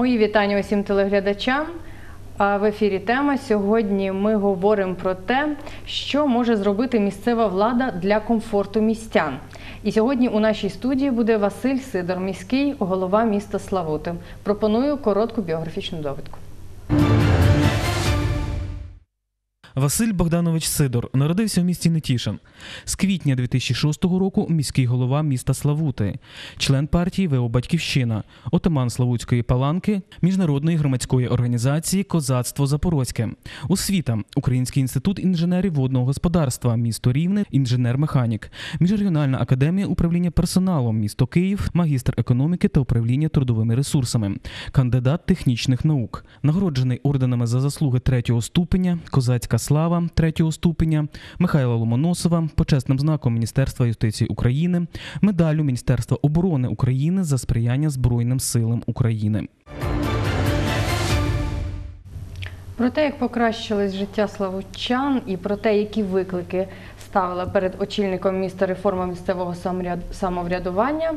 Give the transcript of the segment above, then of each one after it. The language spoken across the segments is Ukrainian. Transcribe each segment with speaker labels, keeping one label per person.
Speaker 1: Мої вітання усім телеглядачам. А В ефірі тема сьогодні ми говоримо про те, що може зробити місцева влада для комфорту містян. І сьогодні у нашій студії буде Василь Сидор, міський голова міста Славути. Пропоную коротку біографічну довідку.
Speaker 2: Василь Богданович Сидор народився в місті Нетішин. З квітня 2006 року міський голова міста Славути, член партії ВО Батьківщина, отаман Славутської паланки, міжнародної громадської організації Козацтво Запорозьке, освіта, Український інститут інженерів водного господарства, місто Рівне, інженер-механік, міжрегіональна академія управління персоналом, місто Київ, магістр економіки та управління трудовими ресурсами, кандидат технічних наук, нагороджений орденами за заслуги третього ступеня, козацька слава третього ступеня, Михайла Ломоносова, почесним знаком Міністерства юстиції України, медаллю Міністерства оборони України за сприяння Збройним силам України.
Speaker 1: Про те, як покращилось життя славучан, і про те, які виклики ставила перед очільником міста реформа місцевого самовряд- самоврядування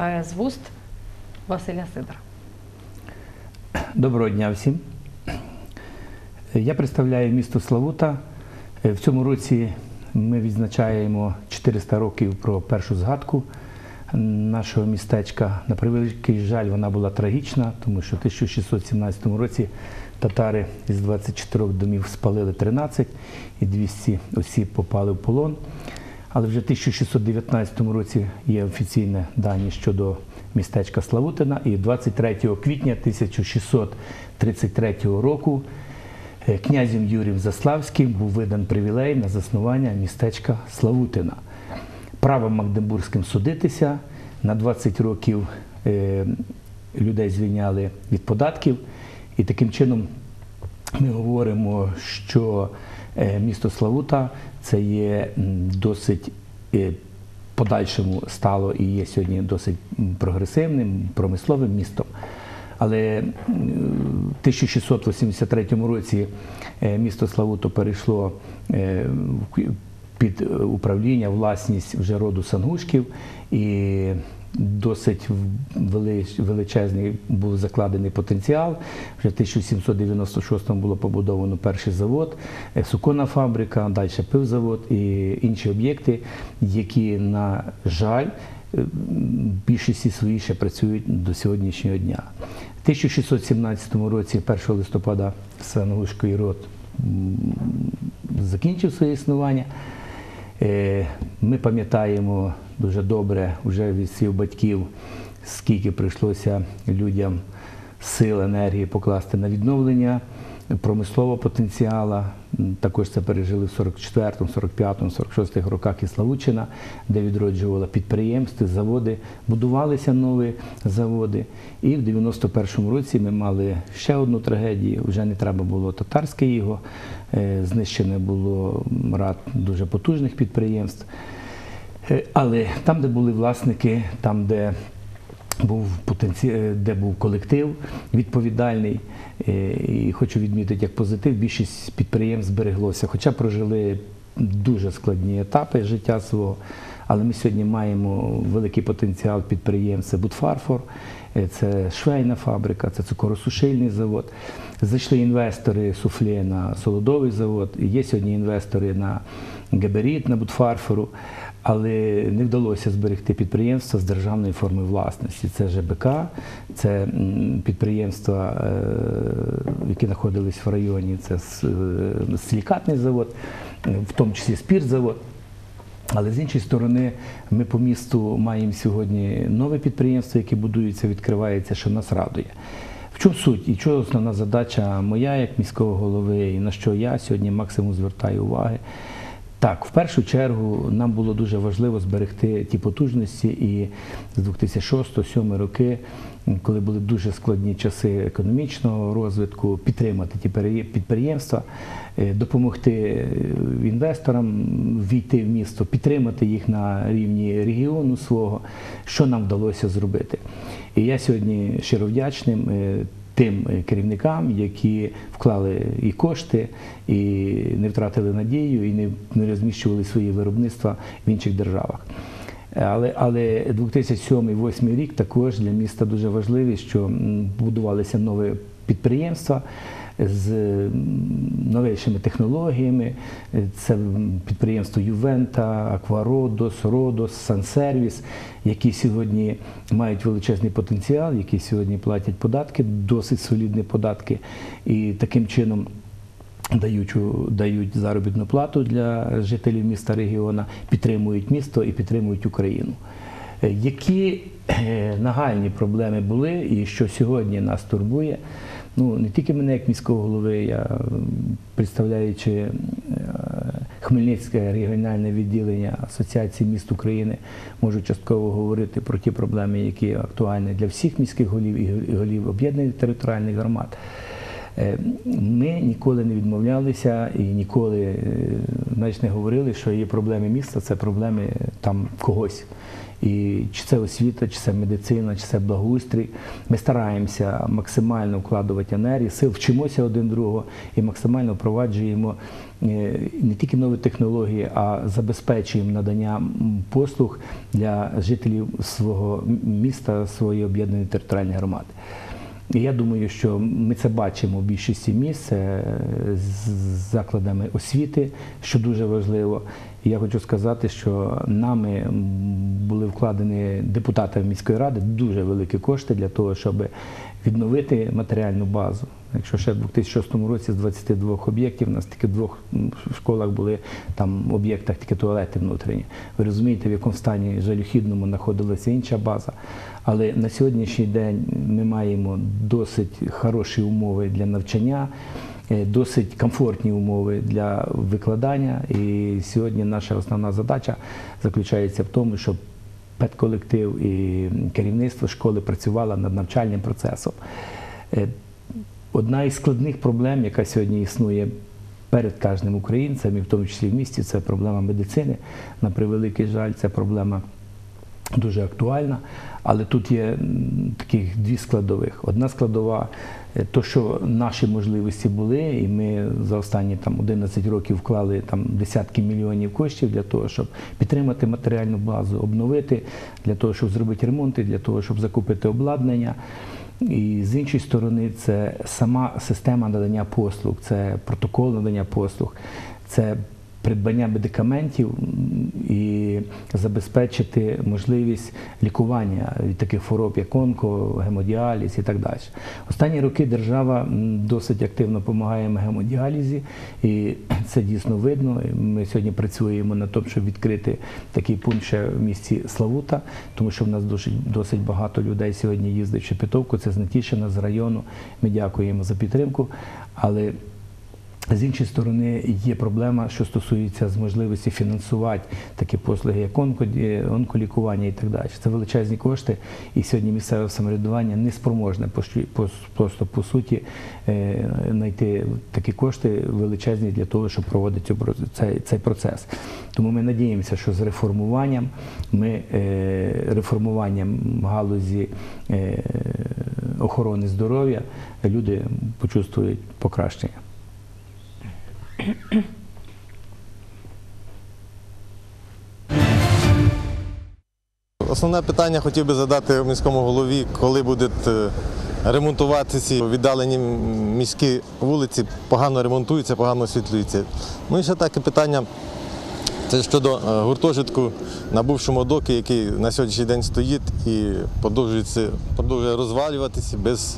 Speaker 1: е, з вуст Василя Сидора.
Speaker 3: Доброго дня всім. Я представляю місто Славута. В цьому році ми відзначаємо 400 років про першу згадку нашого містечка. На превеликий жаль, вона була трагічна, тому що в 1617 році татари із 24 домів спалили 13 і 200 осіб попали в полон. Але вже в 1619 році є офіційні дані щодо містечка Славутина, і 23 квітня 1633 року е, князем Юрієм Заславським був видан привілей на заснування містечка Славутина. Правом Магдебурзьким судитися на 20 років е, людей звільняли від податків, і таким чином ми говоримо, що е, місто Славута це є досить е, подальшому стало і є сьогодні досить прогресивним, промисловим містом. Але в 1683 році е, місто Славуто перейшло е, під е, управління, власність вже роду Сангушків і досить величезний був закладений потенціал. Вже в 1796 було побудовано перший завод, суконна фабрика, далі пивзавод і інші об'єкти, які, на жаль, більшості свої ще працюють до сьогоднішнього дня. В 1617 році, 1 листопада, Сангушкий род закінчив своє існування. Е, Ми пам'ятаємо дуже добре вже від сів батьків, скільки прийшлося людям сил, енергії покласти на відновлення промислового потенціалу. Також це пережили в 44-му, 45-му, 46-х роках і Славутчина, де відроджувала підприємства, заводи, будувалися нові заводи. І в 91-му році ми мали ще одну трагедію. Вже не треба було татарське його, е, знищене було ряд дуже потужних підприємств. Е, Але там, де були власники, там, де був потенці... е, де був колектив відповідальний, і хочу відмітити як позитив, більшість підприємств збереглося, хоча прожили дуже складні етапи життя свого. Але ми сьогодні маємо великий потенціал підприємств. Це Будфарфор, е, це швейна фабрика, це цукоросушильний завод. Зайшли інвестори суфле на солодовий завод. Є сьогодні інвестори на габарит, на Будфарфору. Але не вдалося зберегти підприємства з державної форми власності. Це ЖБК, це підприємства, е, які знаходились в районі, це е, силікатний завод, в тому числі спіртзавод. Але з іншої сторони, ми по місту маємо сьогодні нове підприємство, яке будується, відкривається, що нас радує. В чому суть і що основна задача моя як міського голови, і на що я сьогодні максимум звертаю уваги? Так, в першу чергу нам було дуже важливо зберегти ті потужності, і з 2006-2007 роки, коли були дуже складні часи економічного розвитку, підтримати ті підприємства, е, допомогти е, інвесторам війти в місто, підтримати їх на рівні регіону свого, що нам вдалося зробити. І я сьогодні щиро вдячним е, тим е, керівникам, які вклали і кошти, і не втратили надію, і не, розміщували свої виробництва в інших державах. Але, але 2007-2008 рік також для міста дуже важливий, що будувалися нові підприємства з новішими технологіями. Це підприємство Ювента, Аквародос, Родос, Сансервіс, які сьогодні мають величезний потенціал, які сьогодні платять податки, досить солідні податки, і таким чином. Дають, дають заробітну плату для жителів міста регіону, підтримують місто і підтримують Україну. Е, Які е, нагальні проблеми були і що сьогодні нас турбує? Ну не тільки мене як міського голови, я представляючи е, Хмельницьке регіональне відділення Асоціації міст України, можу частково говорити про ті проблеми, які актуальні для всіх міських голів і голів об'єднаних територіальних громад. Е, Ми ніколи не відмовлялися і ніколи е, знаєш, не говорили, що є проблеми міста, це проблеми там когось. І чи це освіта, чи це медицина, чи це благоустрій. Ми стараємося максимально вкладувати енергії, сил, вчимося один другого і максимально впроваджуємо е, не тільки нові технології, а забезпечуємо надання послуг для жителів свого міста, своєї об'єднаної територіальної громади. І я думаю, що ми це бачимо в більшості місць е, з закладами освіти, що дуже важливо. Я хочу сказати, що нами були вкладені депутатами міської ради дуже великі кошти для того, щоб відновити матеріальну базу. Якщо ще в 2006 році з 22 об'єктів, у нас тільки в двох школах були там об'єктах тільки туалети внутрішні. Ви розумієте, в якому стані жалюхідному знаходилася інша база. Але на сьогоднішній день ми маємо досить хороші умови для навчання, досить комфортні умови для викладання. І сьогодні наша основна задача заключається в тому, щоб педколектив і керівництво школи працювало над навчальним процесом. Е, Одна із складних проблем, яка сьогодні існує перед кожним українцем, і в тому числі в місті, це проблема медицини. На превеликий жаль, це проблема дуже актуальна. Але тут є таких дві складових. Одна складова е, то, що наші можливості були, і ми за останні там 11 років вклали там десятки мільйонів коштів для того, щоб підтримати матеріальну базу, обновити, для того, щоб зробити ремонти, для того, щоб закупити обладнання. І з іншої сторони, це сама система надання послуг, це протокол надання послуг, це придбання медикаментів і забезпечити можливість лікування від таких хвороб, як онко, гемодіаліз і так далі. Останні роки держава досить активно допомагає гемодіалізі, і це дійсно видно. Ми сьогодні працюємо над тому, щоб відкрити такий пункт ще в місті Славута, тому що в нас досить, досить багато людей сьогодні їздить в Шепетовку, це з Нетішина, з району. Ми дякуємо за підтримку. Але з іншої сторони, є проблема, що стосується з можливості фінансувати такі послуги, як онко- онколікування і так далі. Це величезні кошти, і сьогодні місцеве самоврядування не спроможне просто по суті е, знайти такі кошти величезні для того, щоб проводити цей, процес. Тому ми надіємося, що з реформуванням ми е, реформуванням галузі е, охорони здоров'я люди почувствують покращення.
Speaker 4: Основне питання хотів би задати міському голові, коли будуть е, ремонтувати ці віддалені міські вулиці, погано ремонтуються, погано освітлюються. Ну і ще таке питання. Це щодо е, гуртожитку на бувшому докі, який на сьогоднішній день стоїть і продовжує розвалюватися без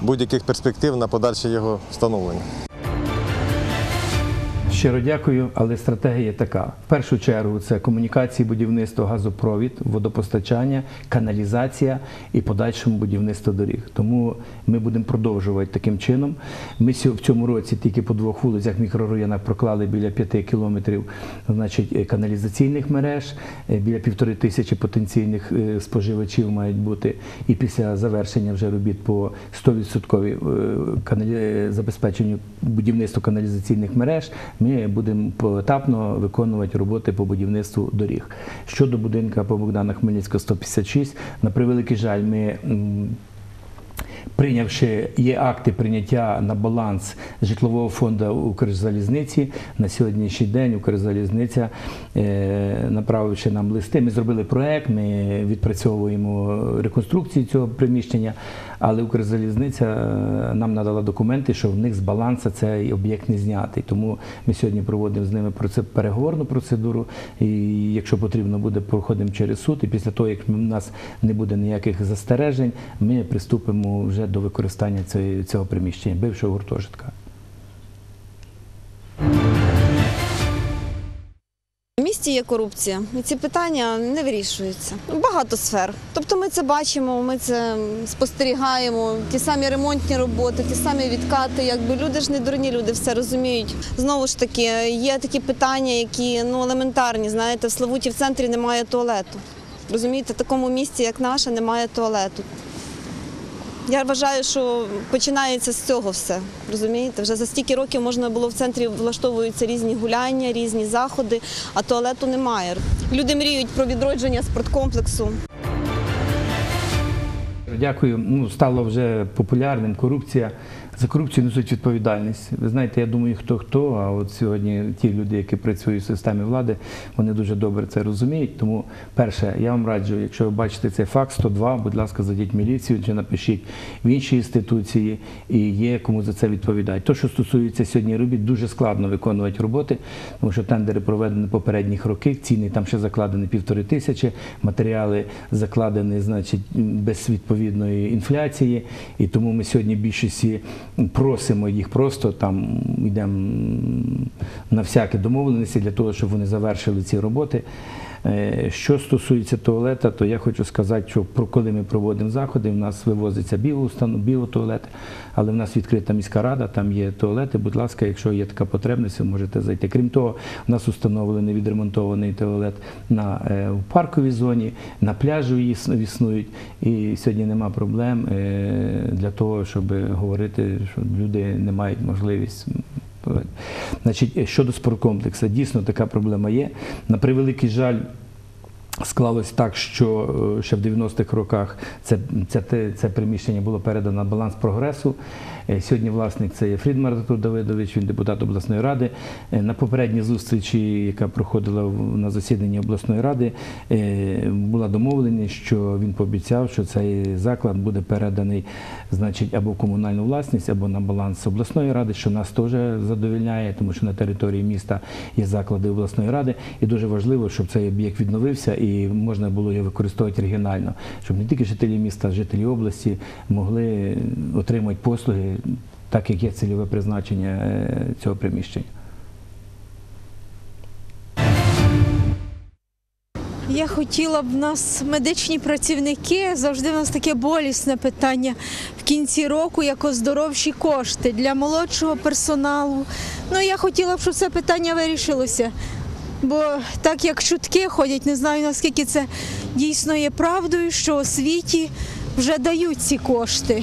Speaker 4: будь-яких перспектив на подальше його встановлення.
Speaker 3: Щиро дякую, але стратегія така: в першу чергу це комунікації, будівництво, газопровід, водопостачання, каналізація і подальшому будівництво доріг. Тому ми будемо продовжувати таким чином. Ми в цьому році тільки по двох вулицях мікрорайонах проклали біля п'яти кілометрів значить, е, каналізаційних мереж, е, біля півтори тисячі потенційних е, споживачів мають бути. І після завершення вже робіт по 100% е, каналі- е, забезпеченню будівництва каналізаційних мереж, ми будемо поетапно виконувати роботи по будівництву доріг. Щодо будинка по Богдана Хмельницького 156, на превеликий жаль, ми прийнявши є акти прийняття на баланс житлового фонду Укрзалізниці. На сьогоднішній день Укрзалізниця, е, направивши нам листи, ми зробили проект, ми відпрацьовуємо реконструкцію цього приміщення, але Укрзалізниця е, нам надала документи, що в них з балансу цей об'єкт не знятий. Тому ми сьогодні проводимо з ними переговорну процедуру. І якщо потрібно буде, проходимо через суд. І після того, як в нас не буде ніяких застережень, ми приступимо вже до використання цього приміщення, бившого гуртожитка.
Speaker 5: Місті є корупція, і ці питання не вирішуються. Багато сфер. Тобто ми це бачимо, ми це спостерігаємо. Ті самі ремонтні роботи, ті самі відкати. Якби люди ж не дурні, люди все розуміють. Знову ж таки, є такі питання, які ну елементарні. Знаєте, в Славуті в центрі немає туалету. Розумієте, в такому місті, як наше, немає туалету. Я вважаю, що починається з цього все. Розумієте, вже за стільки років можна було в центрі влаштовуються різні гуляння, різні заходи, а туалету немає. Люди мріють про відродження спорткомплексу.
Speaker 3: Дякую. Ну, стало вже популярним корупція. За корупцію несуть відповідальність. Ви знаєте, я думаю, хто хто, а от сьогодні ті люди, які працюють в системі влади, вони дуже добре це розуміють. Тому, перше, я вам раджу, якщо ви бачите цей факт 102, будь ласка, зайдіть міліцію чи напишіть в інші інституції, і є кому за це відповідати. То, що стосується сьогодні робіт, дуже складно виконувати роботи, тому що тендери проведені попередніх років, ціни там ще закладені півтори тисячі, матеріали закладені, значить, без відповідної інфляції. І тому ми сьогодні більшості просимо їх просто там йдемо на всякі домовленості для того, щоб вони завершили ці роботи. Е, Що стосується туалета, то я хочу сказати, що коли ми проводимо заходи, в нас вивозиться біотуалети, але в нас відкрита міська рада, там є туалети. Будь ласка, якщо є така потребність, ви можете зайти. Крім того, у нас установлений відремонтований туалет на е, в парковій зоні, на пляжу існують. І сьогодні нема проблем е, для того, щоб говорити, що люди не мають можливість. Значить, щодо спорткомплексу, дійсно така проблема є. На превеликий жаль, Склалось так, що е, ще в 90-х роках це, це, це приміщення було передано на баланс прогресу. Е, Сьогодні власник це є Фрідмар Артур Давидович, він депутат обласної ради. Е, На попередній зустрічі, яка проходила на засіданні обласної ради, е, була домовленість, що він пообіцяв, що цей заклад буде переданий значить, або в комунальну власність, або на баланс обласної ради, що нас теж задовільняє, тому що на території міста є заклади обласної ради, і дуже важливо, щоб цей об'єкт відновився і можна було його використовувати регіонально, щоб не тільки жителі міста, а жителі області могли отримати послуги, так як є цільове призначення е, цього приміщення.
Speaker 6: Я хотіла б в нас медичні працівники. Завжди в нас таке болісне питання в кінці року, як оздоровчі кошти для молодшого персоналу. Ну я хотіла б, щоб це питання вирішилося. Бо так як чутки ходять, не знаю наскільки це дійсно є правдою, що освіті вже дають ці кошти.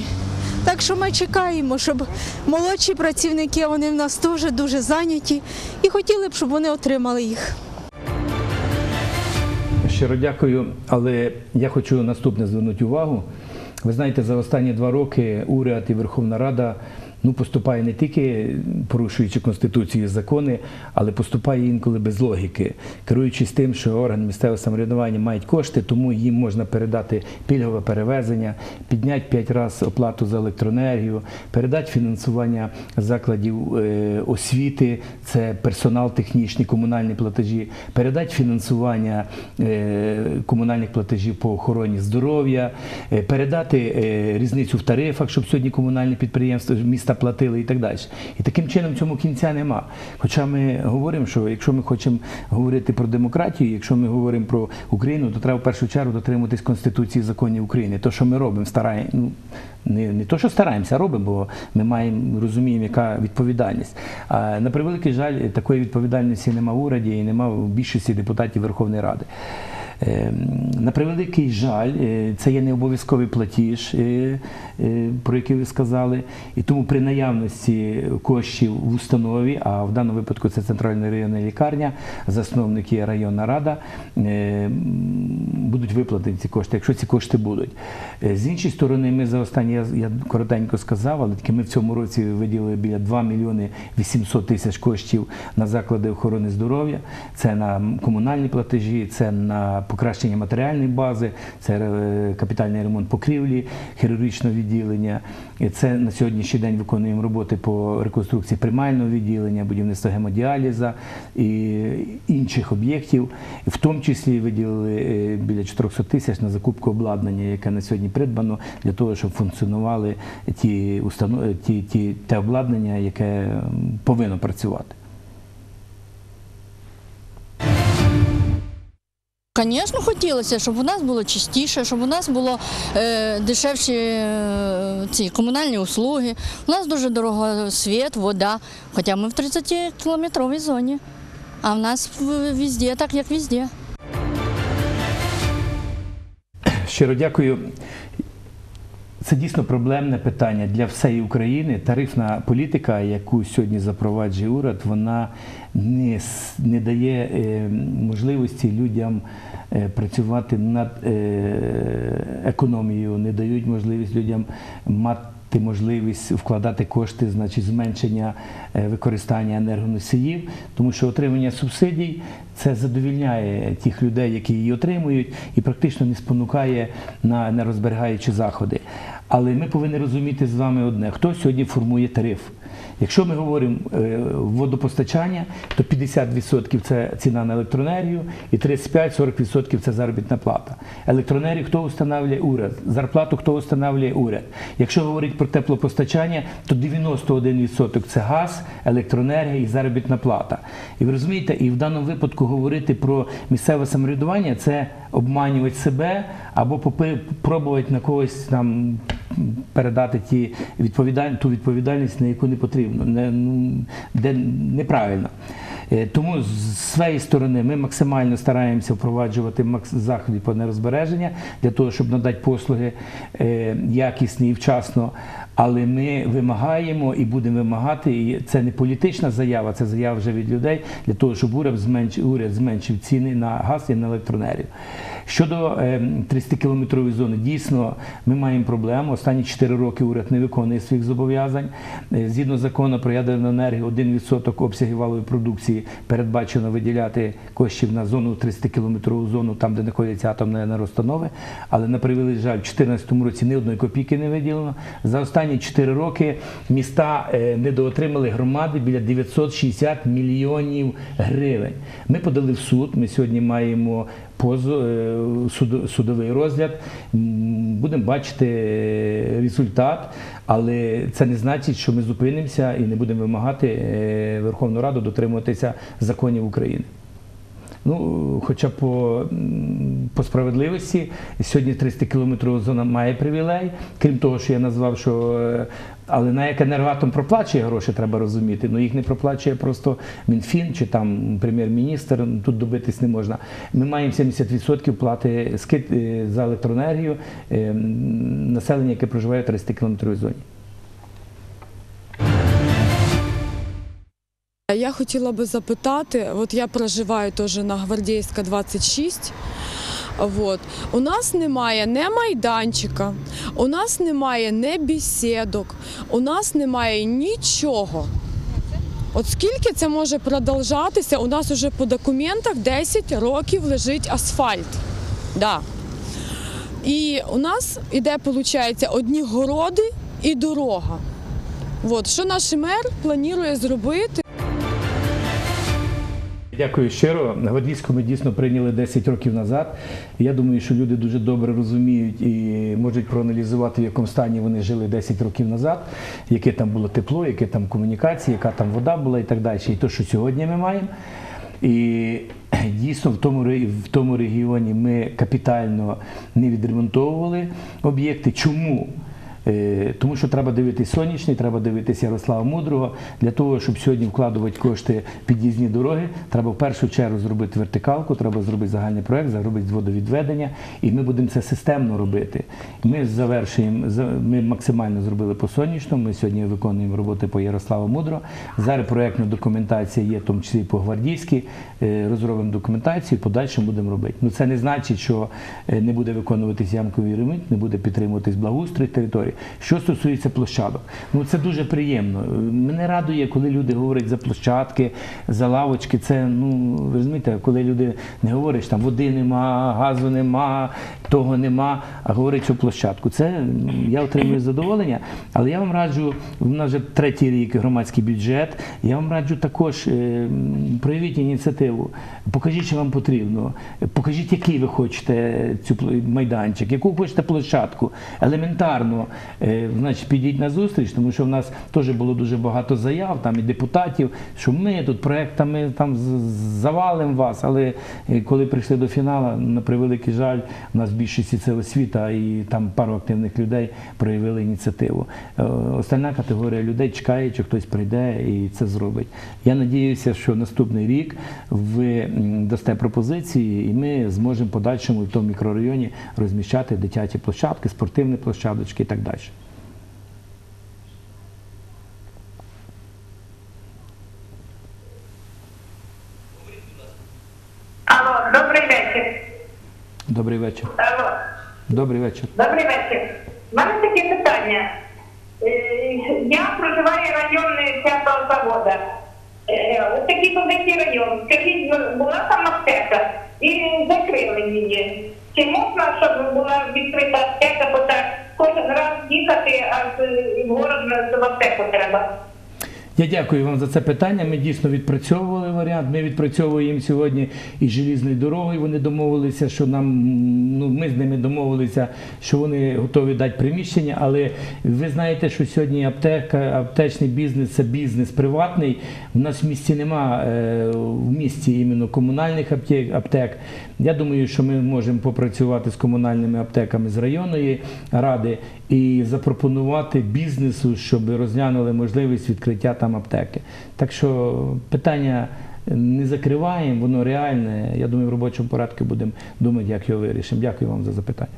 Speaker 6: Так що ми чекаємо, щоб молодші працівники вони в нас теж дуже зайняті і хотіли б, щоб вони отримали їх.
Speaker 3: Щиро дякую, але я хочу наступне звернути увагу. Ви знаєте, за останні два роки уряд і Верховна Рада ну, поступає не тільки порушуючи Конституцію і закони, але поступає інколи без логіки, керуючись тим, що органи місцевого самоврядування мають кошти, тому їм можна передати пільгове перевезення, підняти 5 разів оплату за електроенергію, передати фінансування закладів е, освіти, це персонал технічний, комунальні платежі, передати фінансування е, комунальних платежів по охороні здоров'я, е, передати різницю в тарифах, щоб сьогодні комунальні підприємства міста платили і так далі. І таким чином цьому кінця нема. Хоча ми говоримо, що якщо ми хочемо говорити про демократію, якщо ми говоримо про Україну, то треба в першу чергу дотримуватись Конституції і законів України. То, що ми робимо, стараємо, ну, не, не то, що стараємося, робимо, бо ми маємо розуміємо, яка відповідальність. А на превеликий жаль, такої відповідальності нема в уряді і нема в більшості депутатів Верховної Ради. Е, На превеликий жаль, е, це є не обов'язковий платіж, е, про який ви сказали, і тому при наявності коштів в установі, а в даному випадку це центральна районна лікарня, засновник є районна рада, е, будуть виплатені ці кошти, якщо ці кошти будуть. Е, З іншої сторони, ми за останні, я, коротенько сказав, але таки ми в цьому році виділили біля 2 мільйони 800 тисяч коштів на заклади охорони здоров'я. Це на комунальні платежі, це на покращення матеріальної бази, це е, капітальний ремонт покрівлі, хірургічного відділення. І Це на сьогоднішній день виконуємо роботи по реконструкції приймального відділення, будівництва гемодіаліза і інших об'єктів. В тому числі виділили е, біля 400 тисяч на закупку обладнання, яке на сьогодні придбано для того, щоб функціонували ті установ... ті, ті, те обладнання, яке повинно працювати.
Speaker 7: Звісно, хотілося, щоб у нас було чистіше, щоб у нас було е, дешевші е, ці комунальні услуги. У нас дуже дорого світ, вода. Хоча ми в 30-кілометровій зоні. А в нас везде так, як везде.
Speaker 3: Щиро дякую. Це дійсно проблемне питання для всієї України. Тарифна політика, яку сьогодні запроваджує уряд, вона не, не дає е, можливості людям е, працювати над е, економією, не дають можливість людям мати можливість вкладати кошти, значить зменшення використання енергоносіїв, тому що отримання субсидій це задовільняє тих людей, які її отримують, і практично не спонукає на нерозберігаючі заходи. Але ми повинні розуміти з вами одне: хто сьогодні формує тариф. Якщо ми говоримо е, водопостачання, то 50% це ціна на електроенергію і 35-40% це заробітна плата. Електроенергію хто встановлює уряд, зарплату хто встановлює уряд. Якщо говорити про теплопостачання, то 91% це газ, електроенергія і заробітна плата. І ви розумієте, і в даному випадку говорити про місцеве самоврядування це обманювати себе або пробувати на когось там передати ті відповідаль... ту відповідальність, на яку не потрібно, не, ну, де неправильно. Е, Тому з своєї сторони ми максимально стараємося впроваджувати заходи по нерозбереження для того, щоб надати послуги е, якісні і вчасно. Але ми вимагаємо і будемо вимагати, і це не політична заява, це заява вже від людей для того, щоб уряд зменшив, уряд зменшив ціни на газ і на електроенергію. Щодо е, 30-кілометрової зони, дійсно ми маємо проблему. Останні 4 роки уряд не виконує своїх зобов'язань. Е, Згідно закону про ядерну енергію, 1% обсягів валової продукції передбачено виділяти коштів на зону 30-кілометрову зону, там де знаходяться атомні енергоустанови. Але на превеликий жаль, в 2014 році ні одної копійки не виділено. За останні 4 роки міста е, недоотримали громади біля 960 мільйонів гривень. Ми подали в суд. Ми сьогодні маємо судовий розгляд. Будемо бачити е, результат, але це не значить, що ми зупинимося і не будемо вимагати е, Верховну Раду дотримуватися законів України. Ну, хоча по, по справедливості, сьогодні 300 кілометрова зона має привілей, крім того, що я назвав, що е, але на як енергоатом проплачує гроші, треба розуміти. Ну їх не проплачує просто Мінфін чи там прем'єр-міністр. ну, Тут добитись не можна. Ми маємо 70% плати е, за електроенергію е, населення, яке проживає в 300 кілометровій зоні.
Speaker 8: Я хотіла би запитати, от я проживаю теж на Гвардійська 26. Вот. У нас немає не майданчика, у нас немає не бесідок, у нас немає нічого. От скільки це може продовжатися? У нас уже по документах 10 років лежить асфальт. Да. І у нас іде, виходить, одні городи і дорога. От. Що наш мер планує зробити?
Speaker 3: Дякую щиро. Гвардійську ми дійсно прийняли 10 років назад. Я думаю, що люди дуже добре розуміють і можуть проаналізувати, в якому стані вони жили 10 років назад, яке там було тепло, яке там комунікації, яка там вода була і так далі. І те, що сьогодні ми маємо. І дійсно в тому, в тому регіоні ми капітально не відремонтовували об'єкти. Чому? Е, Тому що треба дивитись сонячний, треба дивитись Ярослава Мудрого. Для того, щоб сьогодні вкладувати кошти під'їзні дороги, треба в першу чергу зробити вертикалку, треба зробити загальний проект, зробити водовідведення, і ми будемо це системно робити. Ми завершуємо, за- ми максимально зробили по сонячному. Ми сьогодні виконуємо роботи по Ярославу Мудро. Зараз проектна документація є, в тому числі по гвардійській. Е, Розробимо документацію, подальше будемо робити. Ну це не значить, що е, не буде виконуватись ямковий ремонт, не буде підтримуватись благоустрій території. Що стосується площадок, ну це дуже приємно. Мене радує, коли люди говорять за площадки, за лавочки. Це ну ви розумієте, коли люди не говорять, там води нема, газу нема, того нема, а говорять, що площадку. Це я отримую задоволення, але я вам раджу, в нас вже третій рік громадський бюджет. Я вам раджу також е, проявіть ініціативу. Покажіть, що вам потрібно. Покажіть, який ви хочете цю майданчик, яку хочете площадку. Елементарно, значить, підіть на зустріч, тому що в нас теж було дуже багато заяв, там і депутатів, що ми тут проектами там завалимо вас. Але е, коли прийшли до фіналу, на превеликий жаль, у нас в більшості це освіта, і там пару активних людей проявили ініціативу. Е, Остальна категорія людей чекає, чи хтось прийде і це зробить. Я надіюся, що наступний рік ви дасте пропозиції, і ми зможемо подальшому в тому мікрорайоні розміщати дитячі площадки, спортивні площадочки і так далі.
Speaker 9: Алло, добрий вечір.
Speaker 3: Добрий вечір.
Speaker 9: Алло,
Speaker 3: Добрий вечір.
Speaker 9: добрий вечір. У мене таке питання. Е, Я проживаю в районі п'ятого заводу. Е, Ось такий великий район. Скажіть, ну, була там аптека і закрили її. Чи можна, щоб була відкрита аптека, бо так кожен раз їхати, а в город в аптеку треба?
Speaker 3: Я дякую вам за це питання. Ми дійсно відпрацьовували варіант. Ми відпрацьовуємо сьогодні і желізною дорогою. Вони домовилися, що нам ну ми з ними домовилися, що вони готові дати приміщення. Але ви знаєте, що сьогодні аптека, аптечний бізнес це бізнес приватний. У нас в місті нема е, в місті іменно комунальних аптек. аптек. Я думаю, що ми можемо попрацювати з комунальними аптеками з районної ради і запропонувати бізнесу, щоб розглянули можливість відкриття там аптеки. Так що питання не закриваємо, воно реальне. Я думаю, в робочому порядку будемо думати, як його вирішимо. Дякую вам за запитання.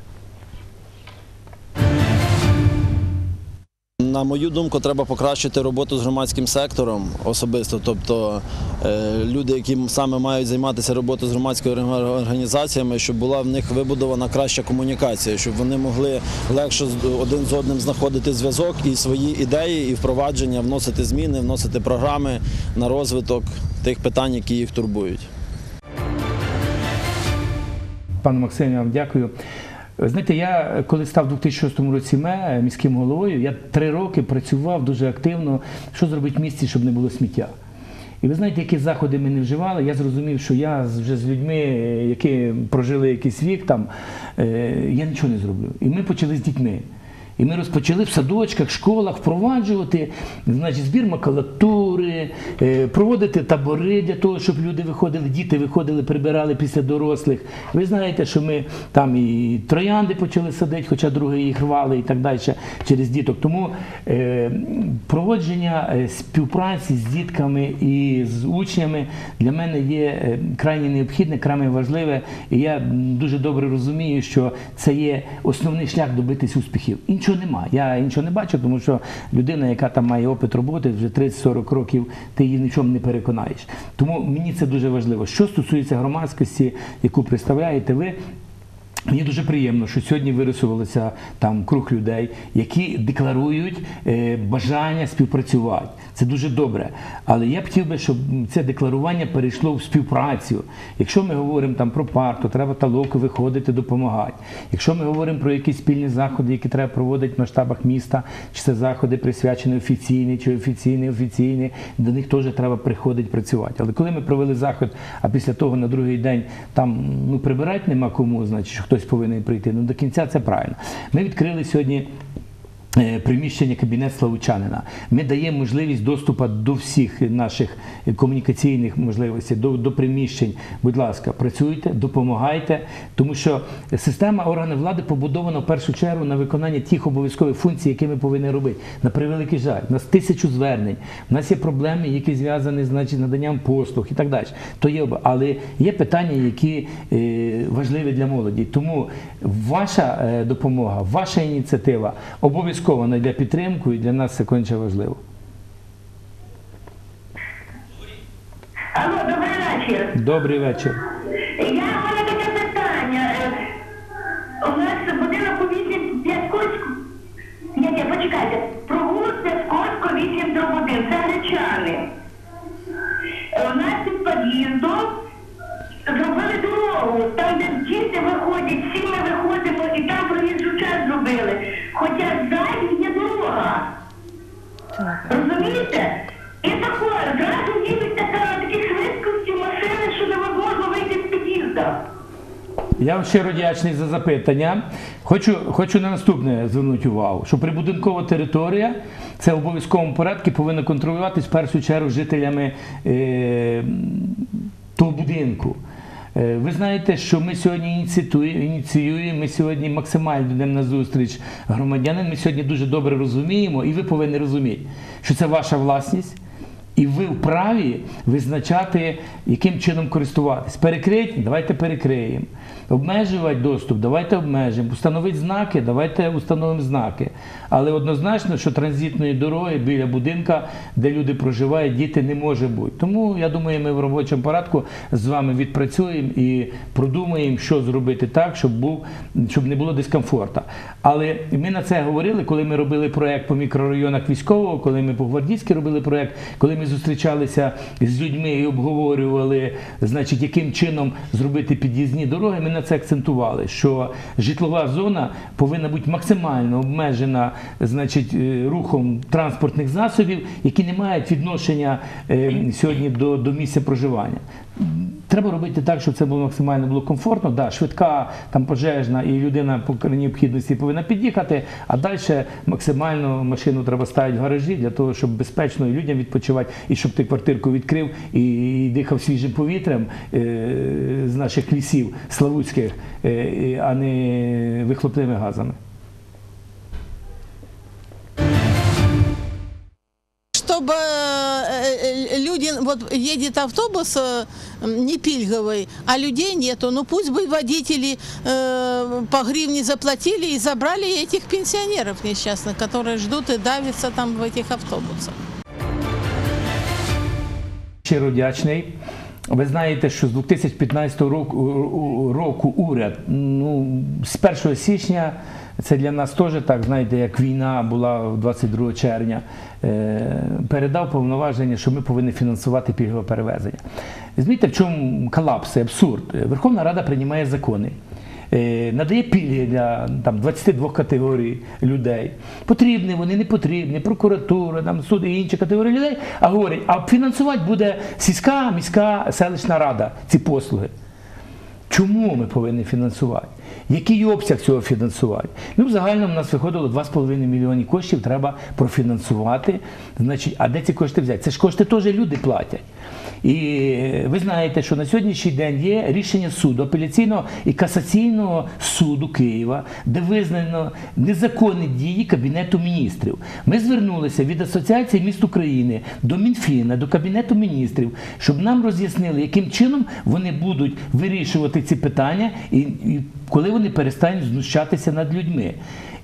Speaker 10: На мою думку, треба покращити роботу з громадським сектором особисто. Тобто е, люди, які саме мають займатися роботою з громадськими організаціями, щоб була в них вибудована краща комунікація, щоб вони могли легше один з одним знаходити зв'язок і свої ідеї і впровадження, вносити зміни, вносити програми на розвиток тих питань, які їх турбують.
Speaker 3: Пане Максимі, вам дякую. Знаєте, я коли став у 2006 році ме, міським головою, я три роки працював дуже активно, що зробити в місті, щоб не було сміття. І ви знаєте, які заходи ми не вживали, я зрозумів, що я вже з людьми, які прожили якийсь вік там, е, я нічого не зроблю. І ми почали з дітьми. І ми розпочали в садочках, школах впроваджувати значить, збір макулатури, е, проводити табори для того, щоб люди виходили, діти виходили, прибирали після дорослих. Ви знаєте, що ми там і троянди почали садити, хоча другі їх рвали і так далі через діток. Тому е, проводження е, співпраці з дітками і з учнями для мене є крайне необхідне, крайне важливе. І я дуже добре розумію, що це є основний шлях добитись успіхів. Іншого немає. Я нічого не бачу, тому що людина, яка там має опит роботи, вже 30-40 років, ти її нічому не переконаєш. Тому мені це дуже важливо. Що стосується громадськості, яку представляєте ви. Мені дуже приємно, що сьогодні вирисувалося там круг людей, які декларують е, бажання співпрацювати. Це дуже добре. Але я б хотів би, щоб це декларування перейшло в співпрацю. Якщо ми говоримо там про парк, то треба талоку виходити, допомагати. Якщо ми говоримо про якісь спільні заходи, які треба проводити в масштабах міста, чи це заходи присвячені офіційні, чи офіційні, офіційні, до них теж треба приходити працювати. Але коли ми провели заход, а після того на другий день там ну прибирати нема кому, значить хтось повинен прийти. Ну до кінця це правильно. Ми відкрили сьогодні. Е, приміщення кабінет Славучанина. Ми даємо можливість доступу до всіх наших комунікаційних можливостей, до, до приміщень. Будь ласка, працюйте, допомагайте, тому що система органів влади побудована в першу чергу на виконання тих обов'язкових функцій, які ми повинні робити. На превеликий жаль, у нас тисячу звернень, у нас є проблеми, які зв'язані з наданням послуг і так далі. То є, але є питання, які е, важливі для молоді. Тому ваша е, допомога, ваша ініціатива обов'язково знайде підтримку, і для нас це конче важливо.
Speaker 9: Алло, добрий вечір.
Speaker 3: Добрий вечір.
Speaker 9: Я у мене таке питання. Е, У нас будинок у 8 П'ятковську. Ні, ні, почекайте. Провулок
Speaker 3: Я вам щиро вдячний за запитання. Хочу, хочу на наступне звернути увагу, що прибудинкова територія це в обов'язковому порядку повинна контролюватись в першу чергу жителями е, того будинку. Е, Ви знаєте, що ми сьогодні ініціюємо, ми сьогодні максимально йдемо на зустріч громадянин. Ми сьогодні дуже добре розуміємо, і ви повинні розуміти, що це ваша власність. І ви вправі визначати, яким чином користуватись. Перекрити, давайте перекриємо. Обмежувати доступ, давайте обмежимо. Установити знаки, давайте установимо знаки. Але однозначно, що транзитної дороги біля будинка, де люди проживають, діти не може бути. Тому я думаю, ми в робочому порядку з вами відпрацюємо і продумаємо, що зробити так, щоб був, щоб не було дискомфорту. Але ми на це говорили, коли ми робили проект по мікрорайонах військового, коли ми по гвардійськи робили проект, коли ми зустрічалися з людьми і обговорювали, значить, яким чином зробити під'їзні дороги. Ми на це акцентували, що житлова зона повинна бути максимально обмежена, значить, е, рухом транспортних засобів, які не мають відношення е, сьогодні до, до місця проживання. Треба робити так, щоб це було максимально було комфортно. Да, швидка, там пожежна, і людина по необхідності повинна під'їхати, а далі максимально машину треба ставити в гаражі для того, щоб безпечно і людям відпочивати, і щоб ти квартирку відкрив і, і дихав свіжим повітрям е, з наших лісів славутських, е, і- а не вихлопними газами.
Speaker 11: чтобы э, э, люди, вот едет автобус э, не пильговый, а людей нету. Ну пусть бы водители э, по гривне заплатили и забрали этих пенсионеров несчастных, которые ждут и давятся там в этих автобусах.
Speaker 3: Щиро вдячний. Ви знаєте, що з 2015 року, року уряд ну, з 1 січня це для нас теж так, знаєте, як війна була 22 червня, е, передав повноваження, що ми повинні фінансувати пільгове перевезення. Змійте, в чому колапс, абсурд. Верховна Рада приймає закони. Е, Надає пільги для там, 22 категорій людей. Потрібні вони, не потрібні, прокуратура, там, суди і інші категорії людей. А говорять, а фінансувати буде сільська, міська, селищна рада ці послуги. Чому ми повинні фінансувати? Який обсяг цього фінансування? Ну, в загальному у нас виходило 2,5 мільйони коштів, треба профінансувати. Значить, а де ці кошти взяти? Це ж кошти теж люди платять. І ви знаєте, що на сьогоднішній день є рішення суду, апеляційного і касаційного суду Києва, де визнано незаконні дії Кабінету міністрів. Ми звернулися від Асоціації міст України до Мінфіна, до Кабінету міністрів, щоб нам роз'яснили, яким чином вони будуть вирішувати ці питання і, коли вони перестануть знущатися над людьми.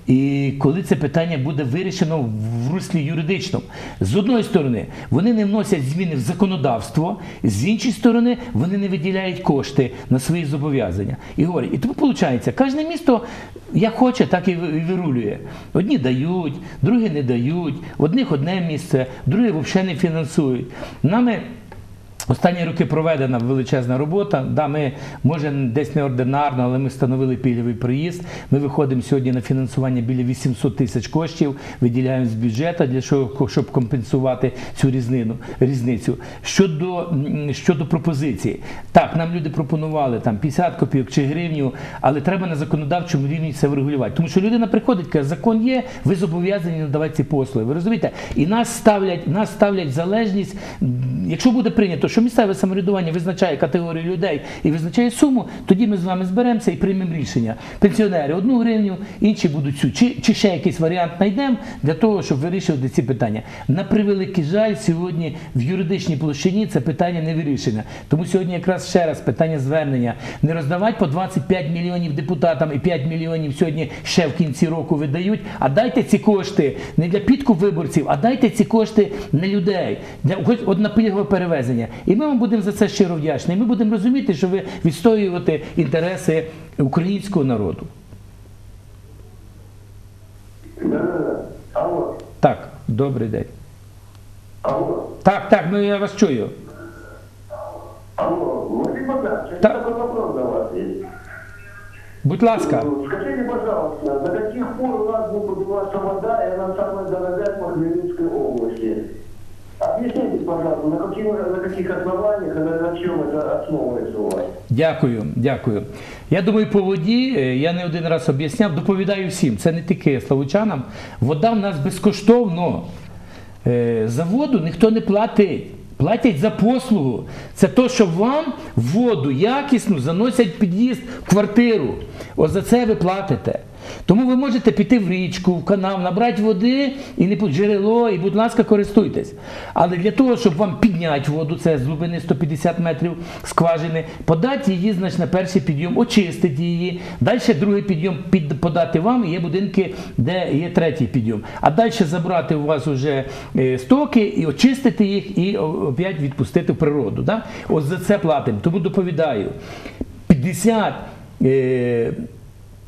Speaker 3: І коли це питання буде вирішено в руслі юридичному, з одної сторони, вони не вносять зміни в законодавство, з іншої сторони, вони не виділяють кошти на свої зобов'язання. І говорять, і тому виходить, кожне місто як хоче, так і вирулює. Одні дають, другі не дають, одних одне місце, другі взагалі не фінансують. Нами Останні роки проведена величезна робота. Да, ми може десь неординарно, але ми встановили пільговий проїзд. Ми виходимо сьогодні на фінансування біля 800 тисяч коштів, виділяємо з бюджету для того, щоб компенсувати цю різнину, різницю. Щодо, щодо пропозиції, так, нам люди пропонували там 50 копійок чи гривню, але треба на законодавчому рівні це врегулювати. Тому що людина приходить, каже, закон є, ви зобов'язані надавати ці послуги. Ви розумієте? І нас ставлять, нас ставлять залежність, якщо буде прийнято, що місцеве самоврядування визначає категорію людей і визначає суму, тоді ми з вами зберемося і приймемо рішення. Пенсіонери одну гривню, інші будуть цю. Чи, чи ще якийсь варіант знайдемо для того, щоб вирішувати ці питання. На превеликий жаль, сьогодні в юридичній площині це питання не вирішене. Тому сьогодні якраз ще раз питання звернення. Не роздавати по 25 мільйонів депутатам і 5 мільйонів сьогодні ще в кінці року видають, а дайте ці кошти не для підкуп виборців, а дайте ці кошти на людей, для хоч пільгове перевезення. І ми вам будемо за це щиро вдячні. І ми будемо розуміти, що ви відстоюєте інтереси українського народу.
Speaker 12: Алло,
Speaker 3: Так, добрий день.
Speaker 12: алло,
Speaker 3: Так, так, ну я вас чую.
Speaker 12: алло, Владимир Богданович,
Speaker 3: Да.
Speaker 12: такой вопрос до вас есть.
Speaker 3: Будь ласка.
Speaker 12: Скажите, пожалуйста, до каких пор у нас будет подниматься вода, и она самая дорогая по Хмельницкой области? Объясните, пожалуйста, на каких, на каких основаниях, и на, на чем это основывается у вас?
Speaker 3: Дякую, дякую. Я думаю, по воді е, я не один раз об'ясняв, доповідаю всім. Це не тільки славучанам. Вода в нас безкоштовно. Е, За воду ніхто не платить. Платять за послугу. Це то, що вам воду якісну заносять в під'їзд в квартиру. Ось за це ви платите. Тому ви можете піти в річку, в канал, набрати води і не джерело, і, будь ласка, користуйтесь. Але для того, щоб вам підняти воду, це з глибини 150 метрів скважини, подати її, значить, на перший підйом, очистити її. Далі другий підйом під, подати вам, і є будинки, де є третій підйом. А далі забрати у вас вже е, стоки і очистити їх, і опять відпустити в природу. Да? Ось за це платимо. Тому доповідаю. 50 е,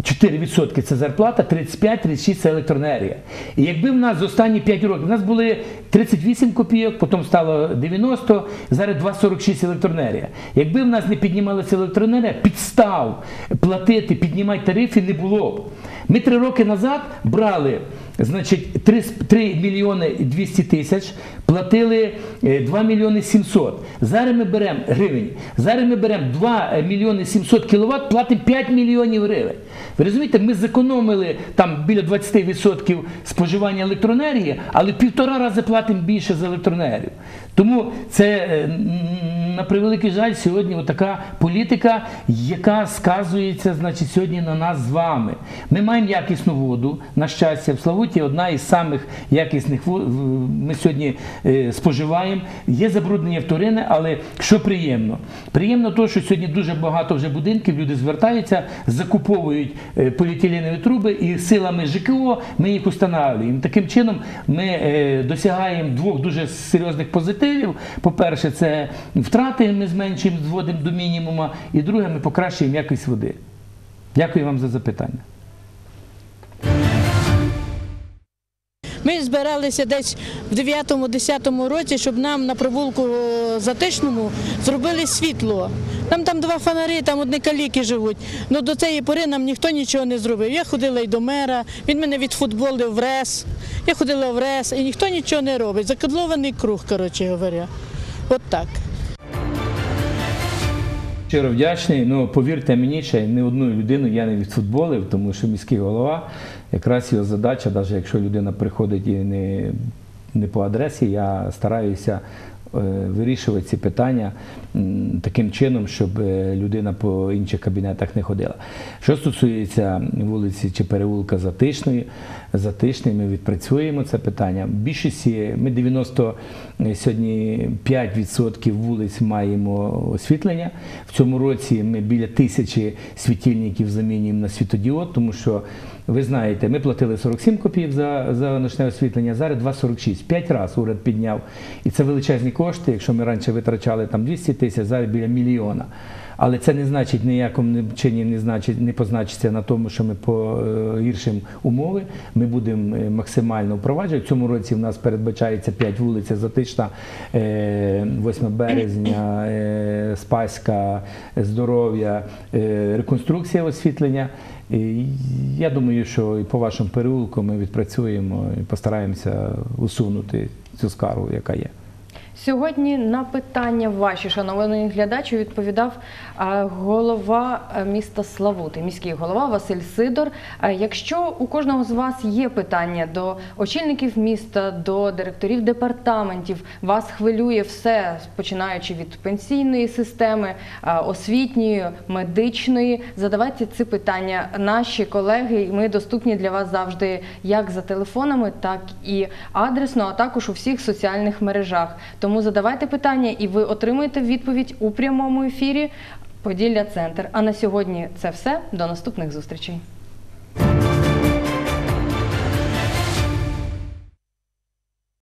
Speaker 3: 4% це зарплата, 35-36% це електроенергія. І якби в нас з останні 5 років, в нас були 38 копійок, потім стало 90, зараз 2,46 електроенергія. Якби в нас не піднімалася електроенергія, підстав платити, піднімати тарифи не було б. Ми три роки назад брали значить, 3, 3 мільйони 200 тисяч, платили е, 2 мільйони 700. Зараз ми беремо гривень. Зараз ми беремо 2 мільйони 700 кіловат, платимо 5 мільйонів гривень. Ви розумієте, ми зекономили там біля 20% споживання електроенергії, але півтора рази платимо більше за електроенергію. Тому це е, на превеликий жаль сьогодні така політика, яка сказується значить, сьогодні на нас з вами. Ми маємо якісну воду, на щастя, в Славуті одна із самих якісних вод ми сьогодні е, споживаємо. Є забруднення вторинне, але що приємно? Приємно те, що сьогодні дуже багато вже будинків, люди звертаються, закуповують е, поліетиленові труби і силами ЖКО ми їх встановлюємо. Таким чином ми е, досягаємо двох дуже серйозних позитивів. По-перше, це втрати ми зменшуємо, зводимо до мінімуму, і друге, ми покращуємо якість води. Дякую вам за запитання.
Speaker 13: Ми збиралися десь в 9-10 році, щоб нам на провулку е, Затишному зробили світло. Там там два фонари, там одні каліки живуть. Ну до цієї пори нам ніхто нічого не зробив. Я ходила й до мера, він мене відфутболив в РЕС. Я ходила в РЕС, і ніхто нічого не робить. Закодлований круг, коротше говоря. От так.
Speaker 3: Щиро вдячний. Ну повірте мені, ще не одну людину я не відфутболив, тому що міський голова, якраз його задача, навіть якщо людина приходить і не, не по адресі, я стараюся е, вирішувати ці питання м, таким чином, щоб е, людина по інших кабінетах не ходила. Що стосується вулиці чи переулка Затишної, Затишної, ми відпрацюємо це питання. В більшості ми 90 е, сьогодні 5% вулиць маємо освітлення. В цьому році ми біля тисячі світильників замінюємо на світодіод, тому що ви знаєте, ми платили 47 копійок за, за ночне освітлення, зараз 2,46. П'ять разів уряд підняв. І це величезні кошти. Якщо ми раніше витрачали там 200 тисяч, зараз біля мільйона. Але це не значить ніякому чині не значить, не позначиться на тому, що ми погіршимо умови. Ми будемо е, максимально впроваджувати. В цьому році в нас передбачається 5 вулиць Затишна, е, 8 березня, е, Спаська, здоров'я, е, реконструкція освітлення. І я думаю, що і по вашому переулку ми відпрацюємо і постараємося усунути цю скаргу, яка є.
Speaker 1: Сьогодні на питання ваші, шановні глядачі, відповідав голова е, міста Славути, міський голова Василь Сидор. Якщо у кожного з вас є питання до очільників міста, до директорів департаментів, вас хвилює все, починаючи від пенсійної системи, освітньої, медичної, задавайте ці питання. Наші колеги, ми доступні для вас завжди як за телефонами, так і адресно, а також у всіх соціальних мережах. Тому задавайте питання, і ви отримаєте відповідь у прямому ефірі. Поділля Центр. А на сьогодні це все. До наступних зустрічей.